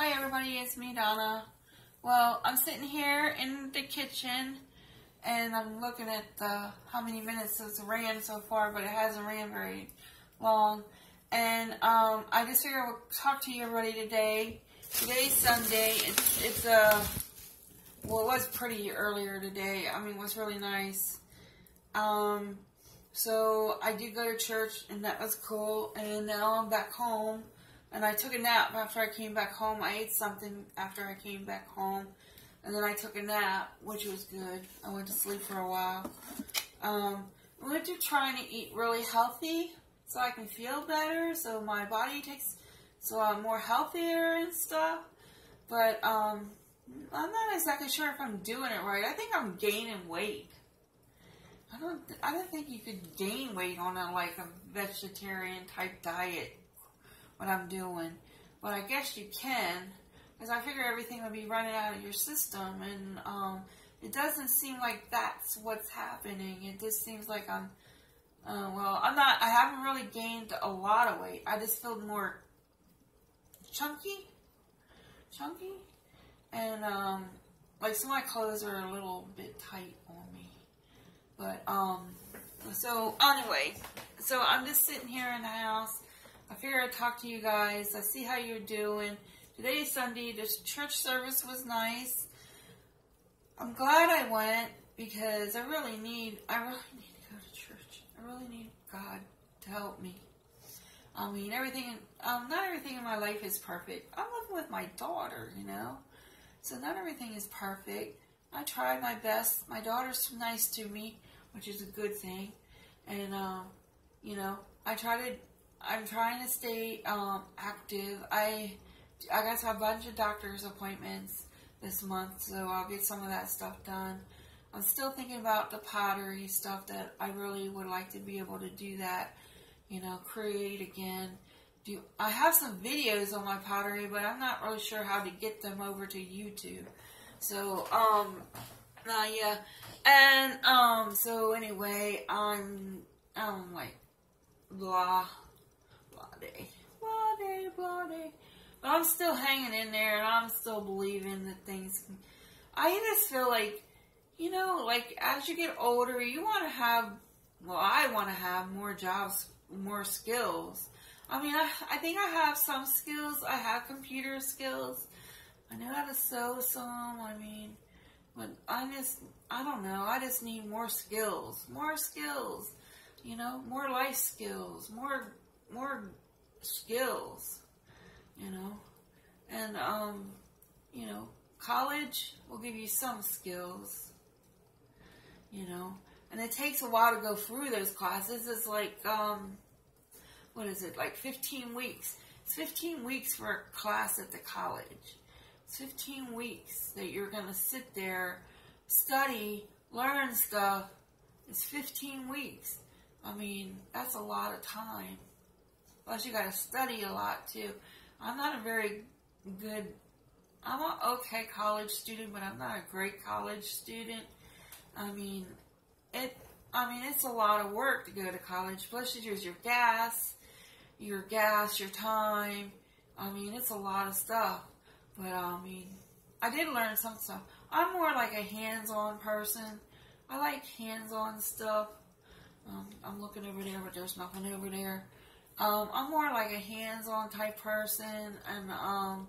Hi everybody, it's me Donna. Well, I'm sitting here in the kitchen and I'm looking at the, how many minutes it's ran so far, but it hasn't ran very long. And um, I just figured I would talk to you everybody today. Today's Sunday. It's, it's uh, well, it was pretty earlier today. I mean, it was really nice. Um, so I did go to church and that was cool. And now I'm back home and I took a nap after I came back home. I ate something after I came back home, and then I took a nap, which was good. I went to sleep for a while. Um, I went to trying to eat really healthy so I can feel better, so my body takes, so I'm more healthier and stuff. But um, I'm not exactly sure if I'm doing it right. I think I'm gaining weight. I don't. I don't think you could gain weight on a like a vegetarian type diet what I'm doing. But I guess you can, because I figure everything would be running out of your system, and um, it doesn't seem like that's what's happening. It just seems like I'm, uh, well, I'm not, I haven't really gained a lot of weight. I just feel more chunky, chunky, and um, like some of my clothes are a little bit tight on me. But, um, so anyway, so I'm just sitting here in the house I figured I'd talk to you guys. I see how you're doing. Today's Sunday. The church service was nice. I'm glad I went because I really need, I really need to go to church. I really need God to help me. I mean, everything, um, not everything in my life is perfect. I'm living with my daughter, you know? So not everything is perfect. I try my best. My daughter's nice to me, which is a good thing. And, um, you know, I try to I'm trying to stay um, active. I I got a bunch of doctor's appointments this month, so I'll get some of that stuff done. I'm still thinking about the pottery stuff that I really would like to be able to do that, you know, create again. Do I have some videos on my pottery, but I'm not really sure how to get them over to YouTube. So, um, uh, yeah, and um, so anyway, I'm, I'm like, blah day. Blah day, blah day. But I'm still hanging in there and I'm still believing that things. Can, I just feel like, you know, like as you get older, you want to have, well, I want to have more jobs, more skills. I mean, I, I think I have some skills. I have computer skills. I know how to sew some. I mean, but I just, I don't know. I just need more skills, more skills, you know, more life skills, more, more skills, you know. And, um, you know, college will give you some skills, you know. And it takes a while to go through those classes. It's like, um, what is it, like 15 weeks. It's 15 weeks for a class at the college. It's 15 weeks that you're going to sit there, study, learn stuff. It's 15 weeks. I mean, that's a lot of time. Plus, you got to study a lot too. I'm not a very good. I'm an okay college student, but I'm not a great college student. I mean, it. I mean, it's a lot of work to go to college. Plus, you use your gas, your gas, your time. I mean, it's a lot of stuff. But I mean, I did learn some stuff. I'm more like a hands-on person. I like hands-on stuff. Um, I'm looking over there, but there's nothing over there. Um, I'm more like a hands-on type person, and um,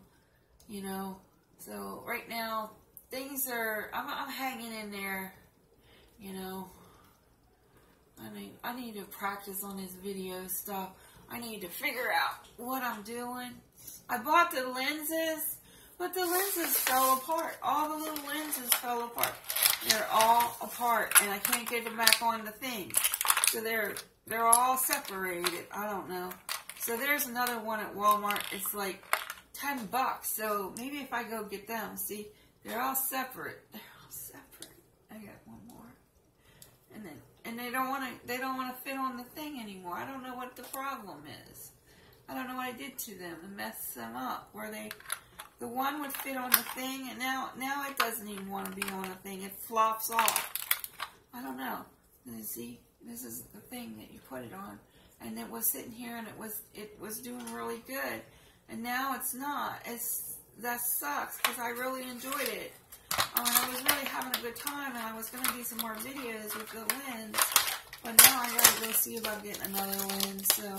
you know, so right now things are I'm, I'm hanging in there. You know, I mean, I need to practice on this video stuff. I need to figure out what I'm doing. I bought the lenses, but the lenses fell apart. All the little lenses fell apart. They're all apart, and I can't get them back on the thing. So they're they're all separated. I don't know. So there's another one at Walmart. It's like 10 bucks. So maybe if I go get them, see, they're all separate. They're all separate. I got one more. And then, and they don't want to, they don't want to fit on the thing anymore. I don't know what the problem is. I don't know what I did to them to mess them up. Where they, the one would fit on the thing and now, now it doesn't even want to be on the thing. It flops off. I don't know. Let me see this is the thing that you put it on. And it was sitting here and it was, it was doing really good. And now it's not. It's, that sucks because I really enjoyed it. Um, I was really having a good time, and I was going to do some more videos with the lens. But now I gotta go see about getting another lens. So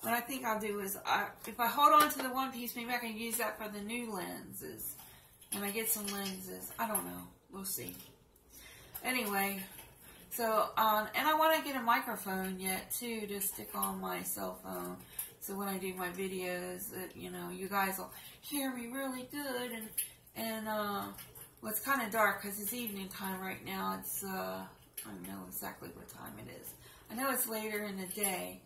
what I think I'll do is, I, if I hold on to the one piece, maybe I can use that for the new lenses. When I get some lenses. I don't know. We'll see. Anyway, so, um, and I want to get a microphone yet, too, to stick on my cell phone. So when I do my videos, that, you know, you guys will hear me really good. And, and, uh, well, it's kind of dark because it's evening time right now. It's, uh, I don't know exactly what time it is. I know it's later in the day.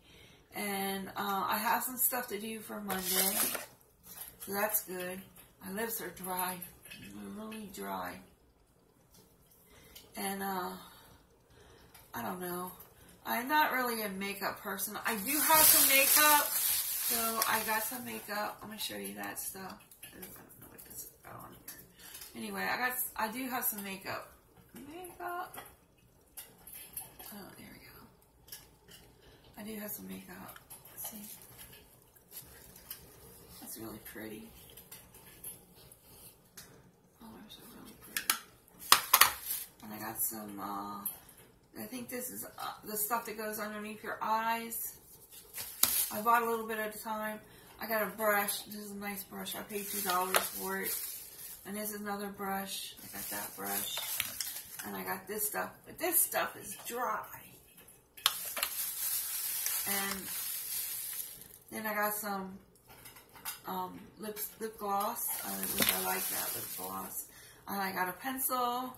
And uh, I have some stuff to do for Monday. So that's good. My lips are dry. Really dry. And uh, I don't know. I'm not really a makeup person. I do have some makeup. So I got some makeup. I'm going to show you that stuff. I don't know what this is on here. Anyway, I got I do have some makeup. Makeup. Oh, there we go. I do have some makeup. Let's see. That's really pretty. Oh, they're so really pretty. And I got some, uh, I think this is uh, the stuff that goes underneath your eyes. I bought a little bit at a time. I got a brush. This is a nice brush. I paid $2 for it. And this is another brush. I got that brush. And I got this stuff, but this stuff is dry. And then I got some um, lip, lip gloss, which I like that lip gloss. And I got a pencil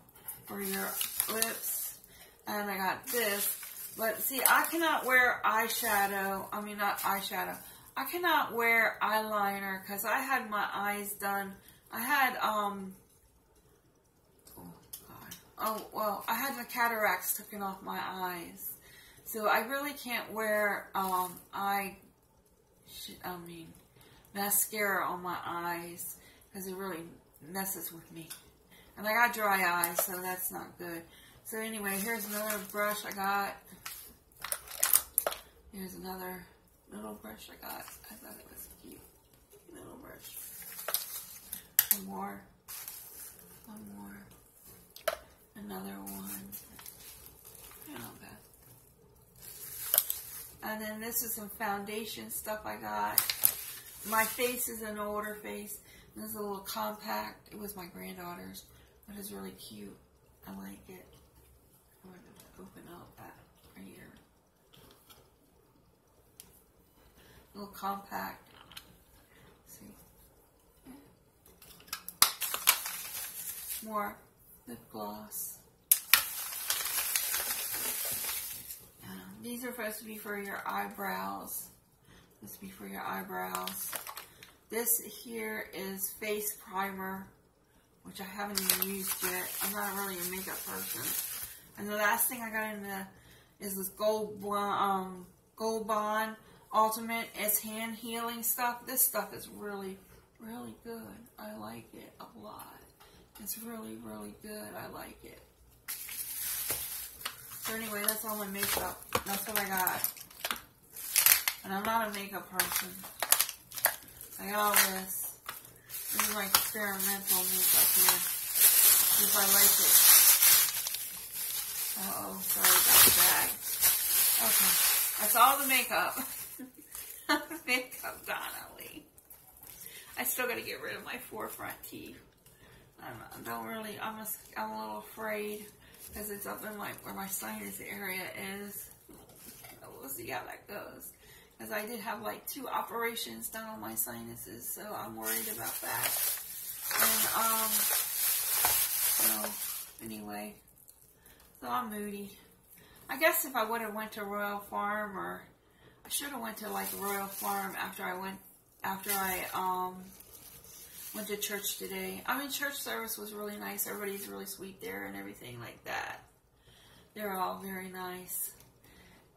for your lips. And I got this. But see, I cannot wear eyeshadow. I mean, not eyeshadow. I cannot wear eyeliner because I had my eyes done. I had, um, oh, God. Oh, well, I had my cataracts taken off my eyes. So I really can't wear, um, eye, I mean, mascara on my eyes because it really messes with me. And I got dry eyes, so that's not good. So anyway, here's another brush I got. Here's another little brush I got. I thought it was cute. Little brush. One more. One more another one. Not bad. And then this is some foundation stuff I got. My face is an older face. This is a little compact. It was my granddaughter's, but it's really cute. I like it. Open up that right here. A little compact. see. More lip gloss. Um, these are supposed to be for your eyebrows. This be for your eyebrows. This here is face primer, which I haven't even used yet. I'm not really a makeup person. And the last thing I got in the is this gold um gold bond ultimate it's hand healing stuff. This stuff is really really good. I like it a lot. It's really, really good. I like it. So anyway, that's all my makeup. That's what I got. And I'm not a makeup person. I got all this. This is my experimental makeup here. If I like it. Oh sorry about the bag. Okay. That's all the makeup. makeup Donnelly. I still gotta get rid of my four front teeth. I don't really, I'm a, I'm a little afraid because it's up in like where my sinus area is. We'll see how that goes. Because I did have like two operations done on my sinuses, so I'm worried about that. And, um, so, anyway, so I'm moody. I guess if I would have went to Royal Farm or I should have went to like Royal Farm after I went, after I, um, went to church today. I mean, church service was really nice. Everybody's really sweet there and everything like that. They're all very nice.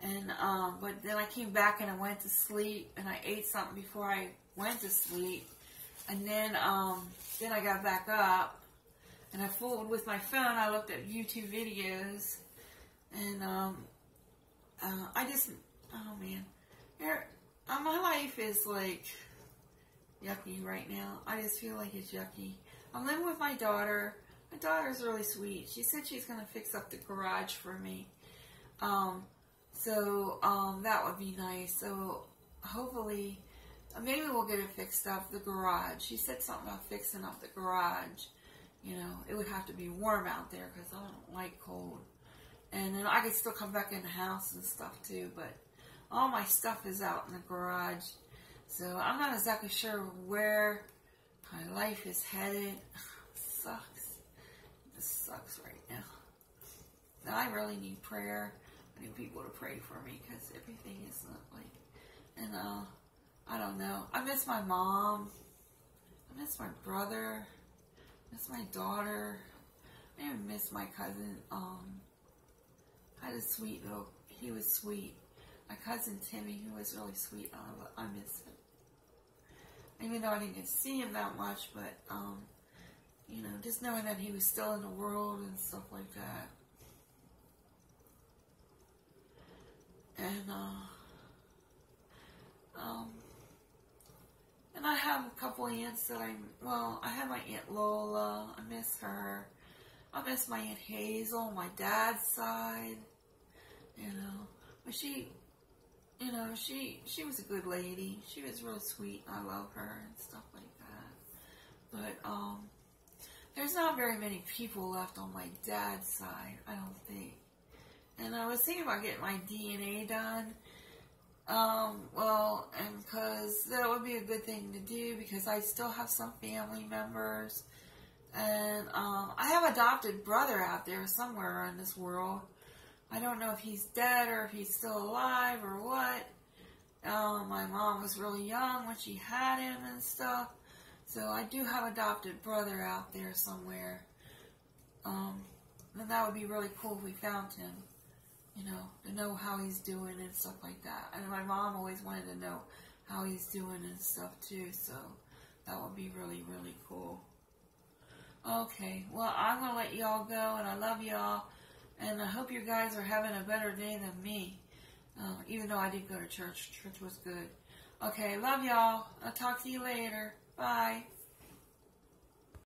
And, um, but then I came back and I went to sleep and I ate something before I went to sleep. And then, um, then I got back up with my phone. I looked at YouTube videos and, um, uh, I just, oh man, uh, my life is like, yucky right now. I just feel like it's yucky. I'm living with my daughter. My daughter's really sweet. She said she's going to fix up the garage for me. Um, so um, that would be nice. So hopefully, maybe we'll get it fixed up, the garage. She said something about fixing up the garage. You know, it would have to be warm out there because I don't like cold. And then I could still come back in the house and stuff too, but all my stuff is out in the garage. So I'm not exactly sure where my life is headed. sucks. This sucks right now. I really need prayer. I need people to pray for me because everything is not like, and uh, I don't know. I miss my mom. I miss my brother. Miss my daughter. I even miss my cousin. Um, I had a sweet little. He was sweet. My cousin Timmy, who was really sweet. I, I miss him even though I didn't get to see him that much, but, um, you know, just knowing that he was still in the world and stuff like that. And, uh, um, and I have a couple aunts that I, well, I have my Aunt Lola, I miss her. I miss my Aunt Hazel, my dad's side, you know, but she, you know, she she was a good lady. She was real sweet. I love her and stuff like that. But um, there's not very many people left on my dad's side. I don't think. And I was thinking about getting my DNA done. Um, well, and because that would be a good thing to do because I still have some family members. And um, I have adopted brother out there somewhere in this world I don't know if he's dead or if he's still alive or what. Um, my mom was really young when she had him and stuff. So I do have adopted brother out there somewhere. Um, and that would be really cool if we found him. You know, to know how he's doing and stuff like that. And my mom always wanted to know how he's doing and stuff too. So that would be really, really cool. Okay, well, I'm going to let y'all go, and I love y'all. And I hope you guys are having a better day than me. Um, even though I did go to church. Church was good. Okay, love y'all. I'll talk to you later. Bye.